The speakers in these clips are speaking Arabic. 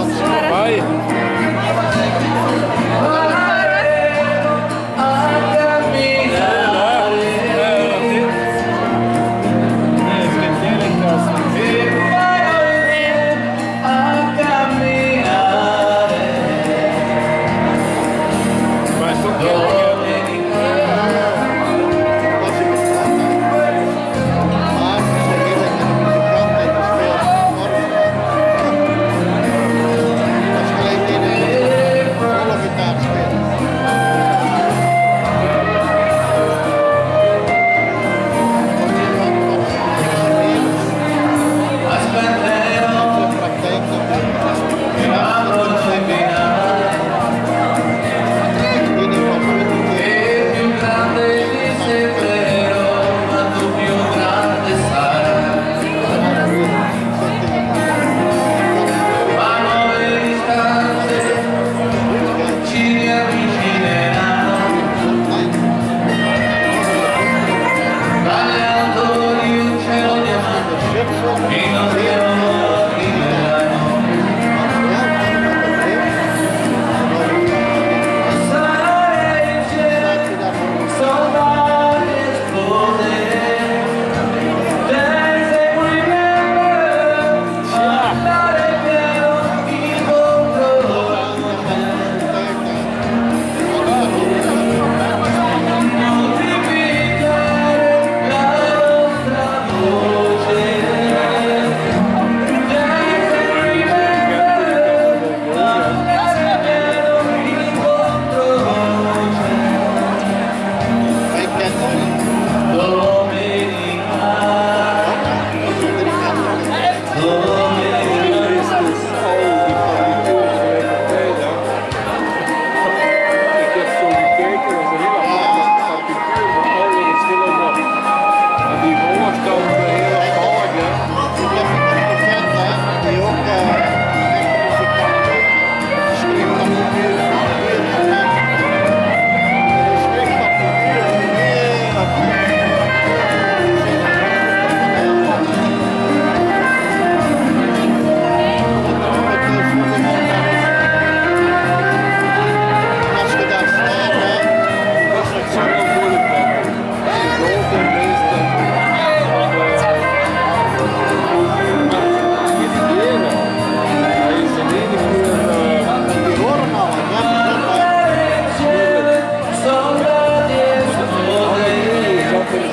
Awesome.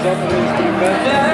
dans